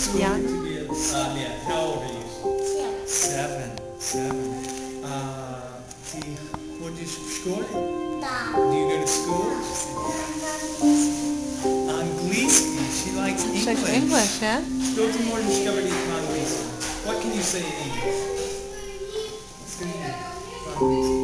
It's yeah. to be a, uh, yeah, how old are you? Seven. Seven. Seven. Uh, the, what is school? No. Do you go to school? No. Anglisky. She likes English. She likes English, yeah? Let's go to more discovery of What can you say in English? Let's go